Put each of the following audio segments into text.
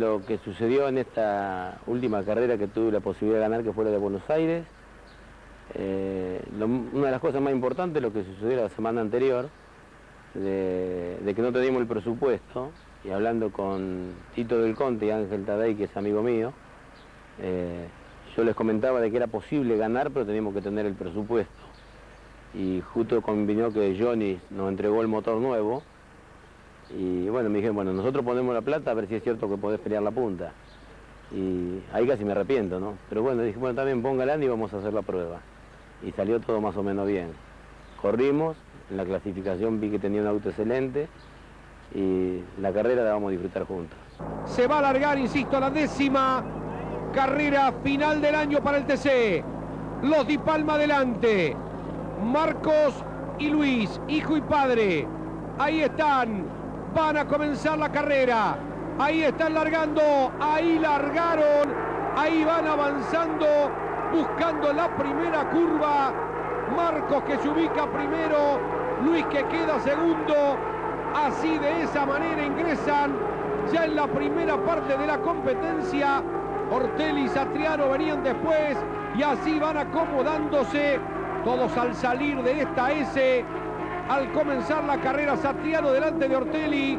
lo que sucedió en esta última carrera que tuve la posibilidad de ganar, que fue la de Buenos Aires. Eh, una de las cosas más importantes, lo que sucedió la semana anterior, de, que no teníamos el presupuesto, y hablando con Tito del Conte y Ángel Tadei, que es amigo mío, eh, yo les comentaba de que era posible ganar, pero teníamos que tener el presupuesto. Y justo convino que Johnny nos entregó el motor nuevo, y bueno, me dijeron, bueno, nosotros ponemos la plata a ver si es cierto que podés pelear la punta. Y ahí casi me arrepiento, ¿no? Pero bueno, dije, bueno, también póngala y vamos a hacer la prueba. Y salió todo más o menos bien. Corrimos, en la clasificación vi que tenía un auto excelente y la carrera la vamos a disfrutar juntos. Se va a alargar, insisto, la décima carrera final del año para el TC. Los Di Palma adelante. Marcos y Luis, hijo y padre. Ahí están. Van a comenzar la carrera. Ahí están largando. Ahí largaron. Ahí van avanzando. Buscando la primera curva. Marcos que se ubica primero. Luis que queda segundo. Así de esa manera ingresan ya en la primera parte de la competencia. Ortelli y Satriano venían después y así van acomodándose todos al salir de esta S. Al comenzar la carrera, Satriano delante de Ortelli.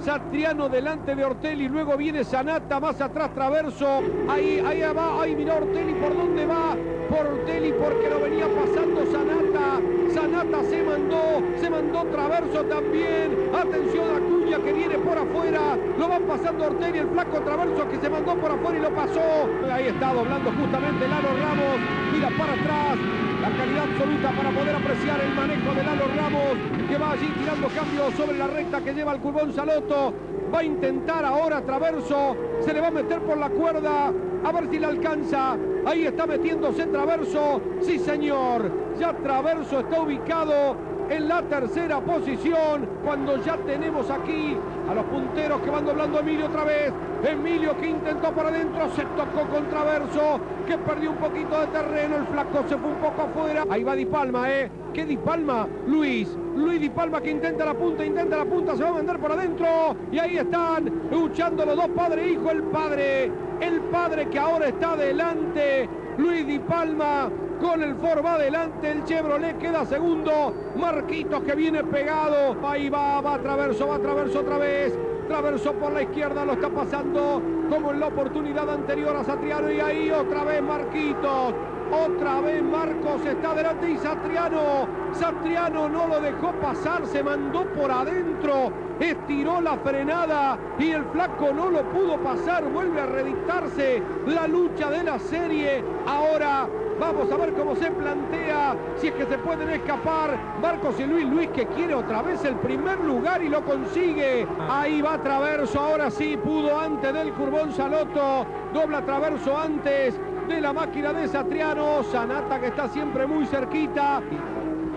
Satriano delante de Ortelli, luego viene Sanata, más atrás Traverso, ahí, ahí va, ahí mira Ortelli por dónde va, por Ortelli porque lo venía pasando Sanata, Sanata se mandó, se mandó Traverso también, atención a Cuña que viene por afuera, lo va pasando Ortelli, el flaco Traverso que se mandó por afuera y lo pasó, ahí está doblando justamente Lalo Ramos, mira para atrás, la calidad absoluta para poder apreciar el manejo de Lalo Ramos, que va allí tirando cambios sobre la recta que lleva el Curbón Saloto. Va a intentar ahora Traverso, se le va a meter por la cuerda, a ver si le alcanza. Ahí está metiéndose Traverso, sí señor, ya Traverso está ubicado en la tercera posición cuando ya tenemos aquí a los punteros que van doblando Emilio otra vez. Emilio que intentó por adentro, se tocó con Traverso, que perdió un poquito de terreno, el flaco se fue un poco afuera. Ahí va Di Palma, ¿eh? ¿Qué Di Palma? Luis, Luis Di Palma que intenta la punta, intenta la punta, se va a mandar por adentro. Y ahí están luchando los dos padre e hijo, el padre, el padre que ahora está adelante. Luis Di Palma con el Ford va adelante, el Chevrolet queda segundo, Marquitos que viene pegado, ahí va, va Traverso, va Traverso otra vez, Traverso por la izquierda, lo está pasando como en la oportunidad anterior a Satriano y ahí otra vez Marquitos, otra vez Marcos está delante y Satriano, Satriano no lo dejó pasar, se mandó por adentro, estiró la frenada y el flaco no lo pudo pasar, vuelve a redictarse la lucha de la serie, ahora Vamos a ver cómo se plantea, si es que se pueden escapar. Marcos y Luis, Luis que quiere otra vez el primer lugar y lo consigue. Ahí va Traverso, ahora sí pudo antes del Curbón Saloto. Dobla Traverso antes de la máquina de Satriano. Sanata que está siempre muy cerquita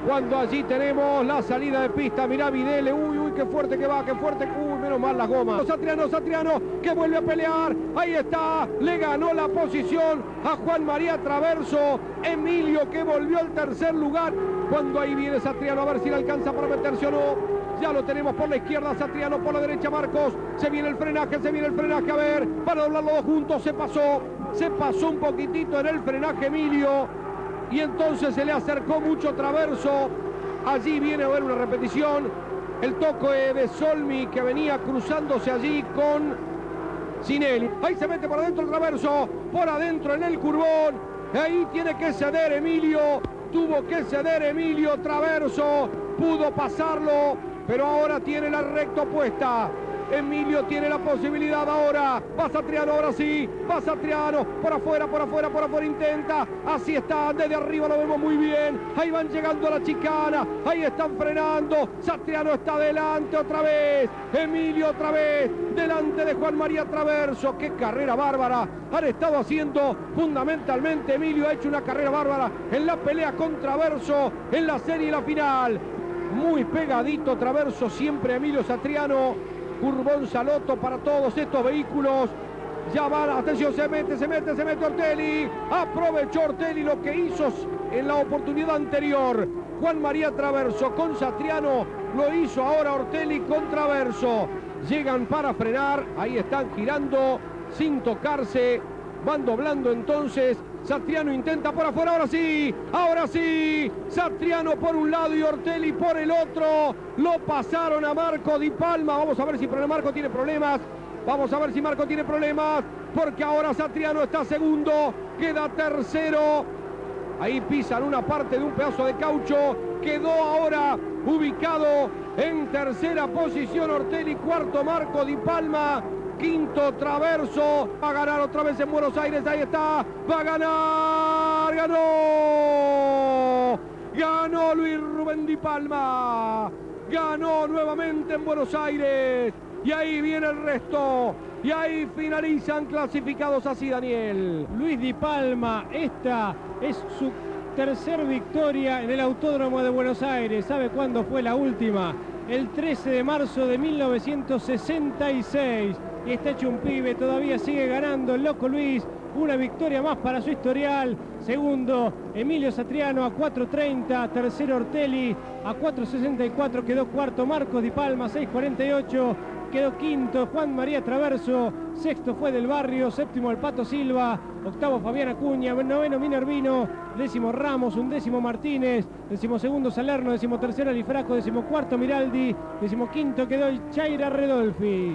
cuando allí tenemos la salida de pista. Mirá Videle, uy, uy, qué fuerte que va, qué fuerte, uy, menos mal las gomas. Satriano, Satriano, que vuelve a pelear, ahí está, le ganó la posición a Juan María Traverso, Emilio que volvió al tercer lugar, cuando ahí viene Satriano a ver si le alcanza para meterse o no. Ya lo tenemos por la izquierda, Satriano por la derecha, Marcos. Se viene el frenaje, se viene el frenaje. A ver, para doblar los dos juntos, se pasó. Se pasó un poquitito en el frenaje Emilio y entonces se le acercó mucho Traverso. Allí viene a ver una repetición. El toque de Solmi que venía cruzándose allí con Sinelli. Ahí se mete por adentro el Traverso, por adentro en el curvón. Ahí tiene que ceder Emilio. Tuvo que ceder Emilio Traverso. Pudo pasarlo, pero ahora tiene la recta opuesta. Emilio tiene la posibilidad ahora. Va Satriano, ahora sí. Va Satriano. Por afuera, por afuera, por afuera intenta. Así está. Desde arriba lo vemos muy bien. Ahí van llegando a la chicana. Ahí están frenando. Satriano está adelante otra vez. Emilio otra vez. Delante de Juan María Traverso. Qué carrera bárbara. Han estado haciendo fundamentalmente. Emilio ha hecho una carrera bárbara en la pelea con Traverso. En la serie y la final. Muy pegadito Traverso. Siempre Emilio Satriano. Curbón Saloto para todos estos vehículos. Ya van, atención, se mete, se mete, se mete Ortelli. Aprovechó Ortelli lo que hizo en la oportunidad anterior. Juan María Traverso con Satriano. Lo hizo ahora Ortelli con Traverso. Llegan para frenar. Ahí están girando sin tocarse. Van doblando entonces. Satriano intenta por afuera, ahora sí, ahora sí. Satriano por un lado y Ortelli por el otro. Lo pasaron a Marco Di Palma. Vamos a ver si Marco tiene problemas. Vamos a ver si Marco tiene problemas. Porque ahora Satriano está segundo. Queda tercero. Ahí pisan una parte de un pedazo de caucho. Quedó ahora ubicado en tercera posición Ortelli. Cuarto Marco Di Palma. Quinto Traverso. Va a ganar otra vez en Buenos Aires. Ahí está. Va a ganar. Ganó. Ganó Luis Rubén Di Palma. Ganó nuevamente en Buenos Aires. Y ahí viene el resto. Y ahí finalizan clasificados así, Daniel. Luis Di Palma, esta es su tercer victoria en el Autódromo de Buenos Aires. ¿Sabe cuándo fue la última? El 13 de marzo de 1966. Y está hecho un pibe, todavía sigue ganando el Loco Luis. Una victoria más para su historial. Segundo, Emilio Satriano a 4.30. Tercero, Ortelli a 4.64. Quedó cuarto, Marcos Di Palma, 6.48 quedó quinto Juan María Traverso, sexto fue del Barrio, séptimo el Pato Silva, octavo Fabián Acuña, noveno Minervino, décimo Ramos, undécimo Martínez, décimo segundo Salerno, décimo tercero Alifraco, décimo cuarto Miraldi, décimo quinto quedó Chaira Redolfi.